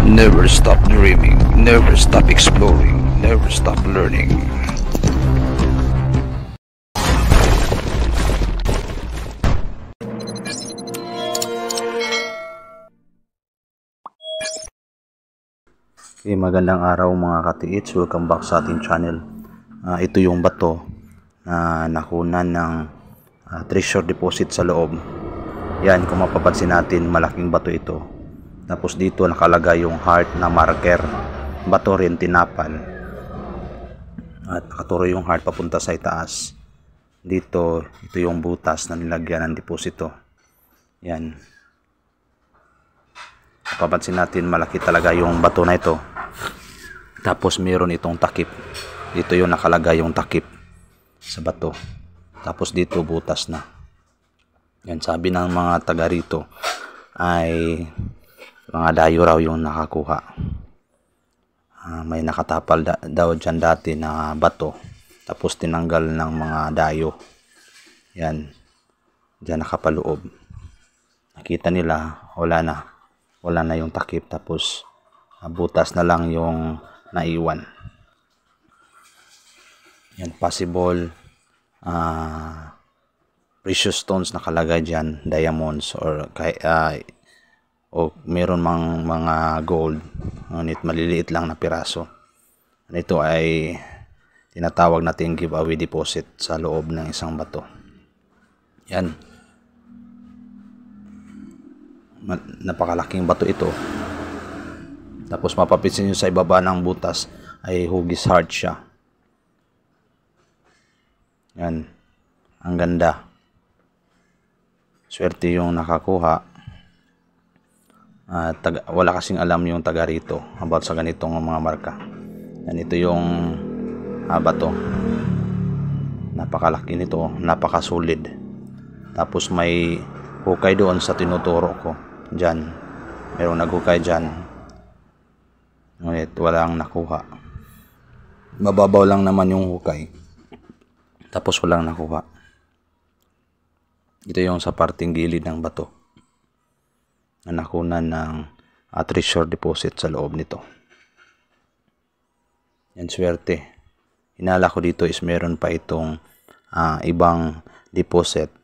Never stop dreaming, never stop exploring, never stop learning. Okay, magandang araw mga katiits. Welcome back sa ating channel. Ah, ito yung bato na nakunan ng ah, treasure deposit sa loob. Yan, kung mapapansin natin, malaking bato ito. Tapos dito nakalagay yung heart na marker. Bato rin tinapal. At nakaturo yung heart papunta sa itaas. Dito, ito yung butas na nilagyan ng deposito. Yan. Papansin natin, malaki talaga yung bato na ito. Tapos meron itong takip. Dito yung nakalagay yung takip sa bato. Tapos dito butas na. Yan sabi ng mga taga rito ay mga dayo raw yung nakakuha. Ah, may nakatapal da- daw dyan dati na bato. Tapos tinanggal ng mga dayo. Yan. Diyan nakapaloob. Nakita nila, wala na. Wala na yung takip. Tapos ah, butas na lang yung naiwan. Yan, possible ah precious stones nakalagay dyan, diamonds or kay, ah, o meron mang mga gold, ngunit maliliit lang na piraso. Ito ay tinatawag natin giveaway deposit sa loob ng isang bato. Yan. Napakalaking bato ito. Tapos mapapansin nyo sa ibaba ng butas ay hugis heart siya. Yan. Ang ganda. Swerte yung nakakuha. At taga, wala kasing alam yung taga rito about sa ganitong mga marka. Yan ito yung ah, bato. Napakalaki nito. Napakasolid. Tapos may hukay doon sa tinuturo ko. Diyan. Merong naghukay dyan. Ngunit walang nakuha. Mababaw lang naman yung hukay. Tapos walang nakuha. Ito yung sa parting gilid ng bato. Na nakunan ng uh, treasure deposit sa loob nito. Yan swerte. Hinala ko dito is meron pa itong ah, ibang deposit